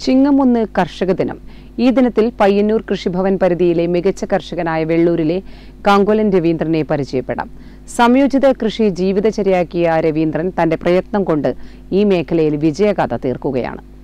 ചിങ്ങമൊന്ന് കർഷക ദിനം. ഈ ദിനത്തിൽ പയ്യന്നൂർ കൃഷിഭവൻ പരിധിയിലെ മികച്ച കർഷകനായ വെള്ളൂരിലെ കാങ്കോലൻ രവീന്ദ്രനെ പരിചയപ്പെടാം. സംയോജിത കൃഷി ജീവിതചര്യയാക്കിയ രവീന്ദ്രൻ തന്റെ പ്രയത്നം കൊണ്ട് ഈ മേഖലയിൽ വിജയഗാഥ തീർക്കുകയാണ്.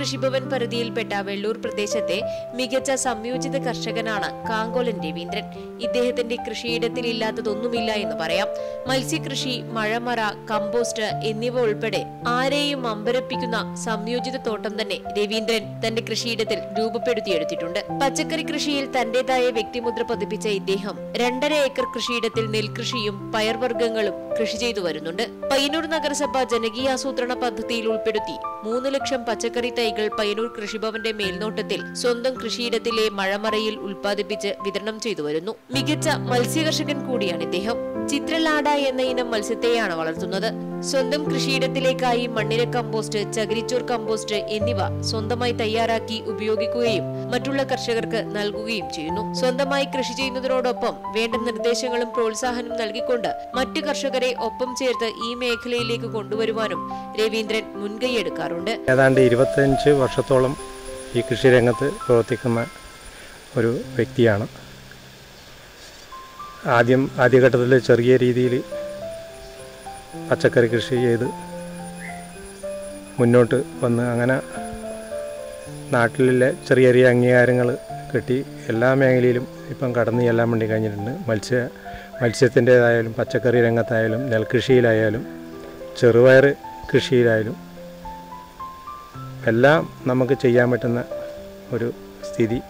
കൃഷിഭവൻ പരിധിയിൽപ്പെട്ട വെള്ളൂർ പ്രദേശത്തെ മികച്ച സംയോജിത കർഷകനാണ് കാങ്കോലൻ രവീന്ദ്രൻ. ഇദ്ദേഹത്തിന്റെ കൃഷിയിടത്തിൽ ഇല്ലാത്തതൊന്നുമില്ല എന്ന് പറയാം. മത്സ്യകൃഷി മഴമറ കമ്പോസ്റ്റ് എന്നിവ ഉൾപ്പെടെ ആരെയും അമ്പരപ്പിക്കുന്ന സംയോജിത തോട്ടം തന്നെ രവീന്ദ്രൻ തന്റെ കൃഷിയിടത്തിൽ രൂപപ്പെടുത്തിയെടുത്തിട്ടുണ്ട്. പച്ചക്കറി കൃഷിയിൽ തന്റേതായ വ്യക്തിമുദ്ര പതിപ്പിച്ച ഇദ്ദേഹം രണ്ടര ഏക്കർ കൃഷിയിടത്തിൽ നെൽകൃഷിയും പയർവർഗങ്ങളും കൃഷി ചെയ്തു വരുന്നുണ്ട്. പയ്യന്നൂർ നഗരസഭ ജനകീയാസൂത്രണ പദ്ധതിയിൽ ഉൾപ്പെടുത്തി മൂന്ന് ലക്ഷം പച്ചക്കറി തൈകൾ പയ്യന്നൂർ കൃഷിഭവന്റെ മേൽനോട്ടത്തിൽ സ്വന്തം കൃഷിയിടത്തിലെ മഴമറയിൽ ഉൽപ്പാദിപ്പിച്ച് വിതരണം ചെയ്തു വരുന്നു. മികച്ച മത്സ്യകർഷകൻ കൂടിയാണ് ഇദ്ദേഹം. ചിത്രലാട എന്ന ഇനം മത്സ്യത്തെയാണ് വളർത്തുന്നത്. സ്വന്തം കൃഷിയിടത്തിലേക്കായി മണ്ണിര കമ്പോസ്റ്റ് ചകിരിച്ചോർ കമ്പോസ്റ്റ് എന്നിവ സ്വന്തമായി തയ്യാറാക്കി ഉപയോഗിക്കുകയും മറ്റുള്ള കർഷകർക്ക് നൽകുകയും ചെയ്യുന്നു. സ്വന്തമായി കൃഷി ചെയ്യുന്നതിനോടൊപ്പം വേണ്ട നിർദ്ദേശങ്ങളും പ്രോത്സാഹനവും നൽകിക്കൊണ്ട് മറ്റു കർഷകരെ ഒപ്പം ചേർത്ത് ഈ മേഖലയിലേക്ക് കൊണ്ടുവരുവാനും രവീന്ദ്രൻ മുൻകൈയെടുക്കാറുണ്ട്. ഏതാണ്ട് ഇരുപത്തഞ്ച് വർഷത്തോളം ഈ കൃഷിരംഗത്ത് പ്രവർത്തിക്കുന്ന ഒരു വ്യക്തിയാണ്. ആദ്യം ആദ്യഘട്ടത്തിൽ ചെറിയ രീതിയിൽ പച്ചക്കറി കൃഷി ചെയ്ത് മുന്നോട്ട് വന്ന് അങ്ങനെ നാട്ടിലെ ചെറിയ ചെറിയ അംഗീകാരങ്ങൾ കിട്ടി. എല്ലാ മേഖലയിലും ഇപ്പം കടന്ന് എല്ലാം വേണ്ടി കഴിഞ്ഞിട്ടുണ്ട്. മത്സ്യ മത്സ്യത്തിന്റേതായാലും പച്ചക്കറി രംഗത്തായാലും നെൽകൃഷിയിലായാലും ചെറുപയർ കൃഷിയിലായാലും എല്ലാം നമുക്ക് ചെയ്യാൻ പറ്റുന്ന ഒരു സ്ഥിതി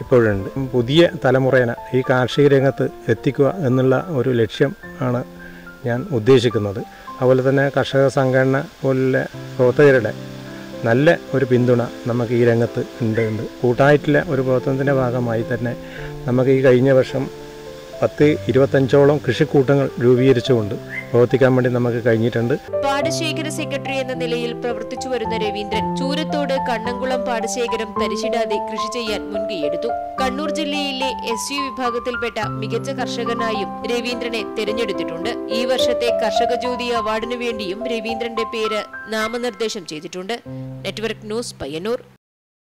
ഇപ്പോഴുണ്ട്. പുതിയ തലമുറേനെ ഈ കാർഷിക രംഗത്ത് എത്തിക്കുക എന്നുള്ള ഒരു ലക്ഷ്യം ആണ് ഞാൻ ഉദ്ദേശിക്കുന്നത്. അതുപോലെ തന്നെ കർഷക സംഘടന പോലുള്ള പ്രവർത്തകരുടെ നല്ല ഒരു പിന്തുണ നമുക്ക് ഈ രംഗത്ത് ഉണ്ട് ഉണ്ട് കൂട്ടായിട്ടുള്ള ഒരു പ്രവർത്തനത്തിന്റെ ഭാഗമായി തന്നെ നമുക്ക് ഈ കഴിഞ്ഞ വർഷം പത്ത് ഇരുപത്തഞ്ചോളം കൃഷിക്കൂട്ടങ്ങൾ രൂപീകരിച്ചുകൊണ്ട് പ്രവർത്തിക്കാൻ വേണ്ടി നമുക്ക് കഴിഞ്ഞിട്ടുണ്ട്. പാടശേഖര സെക്രട്ടറി എന്ന നിലയിൽ പ്രവർത്തിച്ചു വരുന്ന രവീന്ദ്രൻ ചൂരത്തോട് കണ്ണംകുളം പാടശേഖരം തരിശിടാതെ കൃഷി ചെയ്യാൻ മുൻകൈയെടുത്തു. കണ്ണൂർ ജില്ലയിലെ എസ് യു വിഭാഗത്തിൽപ്പെട്ട മികച്ച കർഷകനായും രവീന്ദ്രനെ തെരഞ്ഞെടുത്തിട്ടുണ്ട്. ഈ വർഷത്തെ കർഷക ജ്യോതി അവാർഡിനു വേണ്ടിയും രവീന്ദ്രന്റെ പേര് നാമനിർദ്ദേശം ചെയ്തിട്ടുണ്ട്. Network news Payyannur.